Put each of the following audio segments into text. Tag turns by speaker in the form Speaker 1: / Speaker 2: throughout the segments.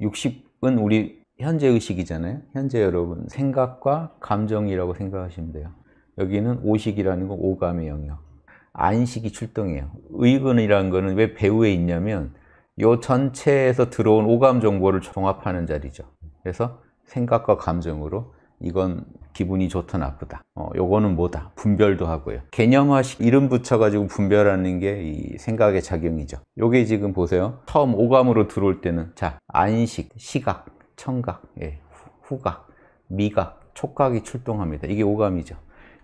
Speaker 1: 60은 우리 현재 의식이잖아요. 현재 여러분 생각과 감정이라고 생각하시면 돼요. 여기는 오식이라는 건 오감의 영역. 안식이 출동해요. 의근이라는 거는 왜 배후에 있냐면 요 전체에서 들어온 오감 정보를 종합하는 자리죠. 그래서 생각과 감정으로 이건 기분이 좋다 나쁘다. 어, 요거는 뭐다. 분별도 하고요. 개념화식 이름 붙여가지고 분별하는 게 이 생각의 작용이죠. 요게 지금 보세요. 처음 오감으로 들어올 때는 자 안식, 시각, 청각, 예, 후각, 미각, 촉각이 출동합니다. 이게 오감이죠.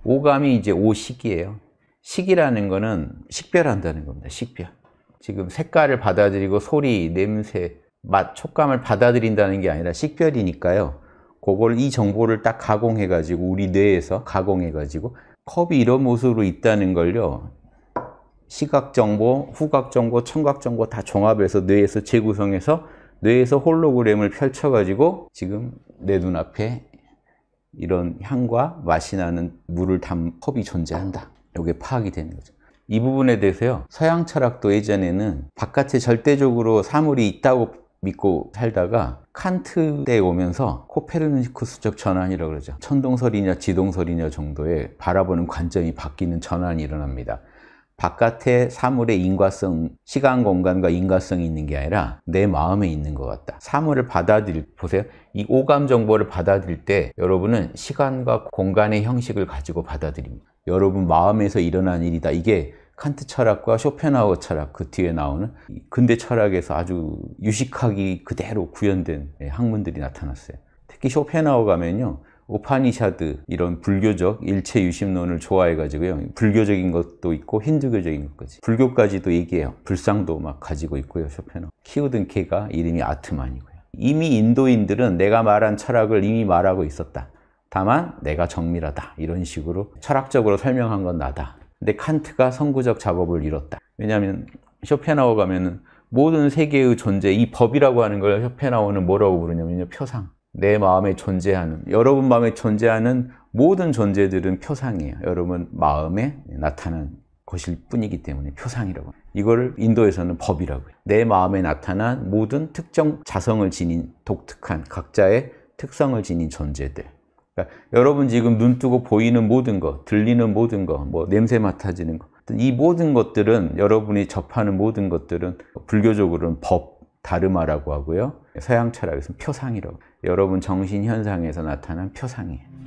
Speaker 1: 오감이 이제 오식이에요. 식이라는 거는 식별한다는 겁니다. 식별. 지금 색깔을 받아들이고 소리, 냄새, 맛, 촉감을 받아들인다는 게 아니라 식별이니까요. 그걸 이 정보를 딱 가공해 가지고 우리 뇌에서 가공해 가지고 컵이 이런 모습으로 있다는 걸요. 시각 정보, 후각 정보, 청각 정보 다 종합해서 뇌에서 재구성해서 뇌에서 홀로그램을 펼쳐 가지고 지금 내 눈앞에 이런 향과 맛이 나는 물을 담은 컵이 존재한다. 이게 파악이 되는 거죠. 이 부분에 대해서요. 서양 철학도 예전에는 바깥에 절대적으로 사물이 있다고 믿고 살다가 칸트 때 오면서 코페르니쿠스적 전환이라고 그러죠. 천동설이냐 지동설이냐 정도의 바라보는 관점이 바뀌는 전환이 일어납니다. 바깥의 사물의 인과성, 시간, 공간과 인과성이 있는 게 아니라 내 마음에 있는 것 같다. 사물을 받아들일, 보세요. 이 오감 정보를 받아들일 때 여러분은 시간과 공간의 형식을 가지고 받아들입니다. 여러분 마음에서 일어난 일이다. 이게 칸트 철학과 쇼펜하우어 철학 그 뒤에 나오는 근대 철학에서 아주 유식하기 그대로 구현된 학문들이 나타났어요. 특히 쇼펜하우어 가면요. 오파니샤드 이런 불교적 일체 유심론을 좋아해가지고요. 불교적인 것도 있고 힌두교적인 것까지. 불교까지도 얘기해요. 불상도 막 가지고 있고요. 쇼펜하우어. 키우던 개가 이름이 아트만이고요. 이미 인도인들은 내가 말한 철학을 이미 말하고 있었다. 다만 내가 정밀하다. 이런 식으로 철학적으로 설명한 건 나다. 근데 칸트가 선구적 작업을 이뤘다. 왜냐하면 쇼펜하우어 가면은 모든 세계의 존재, 이 법이라고 하는 걸 쇼펜하우어는 뭐라고 부르냐면요. 표상. 내 마음에 존재하는, 여러분 마음에 존재하는 모든 존재들은 표상이에요. 여러분 마음에 나타난 것일 뿐이기 때문에 표상이라고. 이거를 인도에서는 법이라고 해요. 내 마음에 나타난 모든 특정 자성을 지닌 독특한 각자의 특성을 지닌 존재들. 그러니까 여러분 지금 눈 뜨고 보이는 모든 것, 들리는 모든 것, 뭐 냄새 맡아지는 것, 이 모든 것들은 여러분이 접하는 모든 것들은 불교적으로는 법, 다르마라고 하고요. 서양 철학에서는 표상이라고. 여러분 정신 현상에서 나타난 표상이에요.